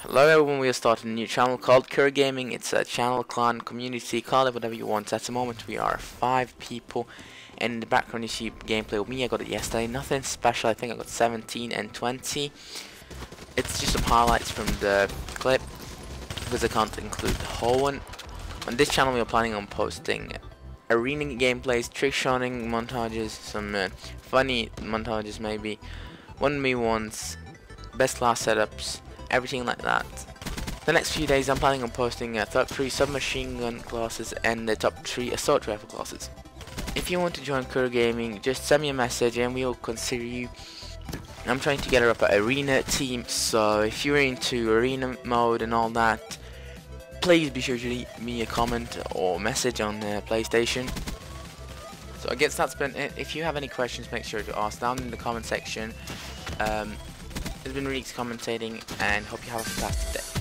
Hello everyone, we are starting a new channel called Qura Gaming. It's a channel, clan, community, call it whatever you want. At the moment we are five people and in the background you see gameplay with me. I got it yesterday, nothing special. I think I got 17 and 20. It's just some highlights from the clip because I can't include the whole one. On this channel we are planning on posting arena gameplays, trick shotting montages, some uh, funny montages maybe, 1v1s, best class setups, everything like that. The next few days I'm planning on posting uh, top 3 submachine gun classes and the top 3 assault rifle classes. If you want to join Qura Gaming, just send me a message and we'll consider you. I'm trying to get her up at arena team, so if you're into arena mode and all that, please be sure to leave me a comment or message on PlayStation. So I guess that's been it. If you have any questions, make sure to ask down in the comment section. Um, it's been Reaq-z commentating and hope you have a fantastic day.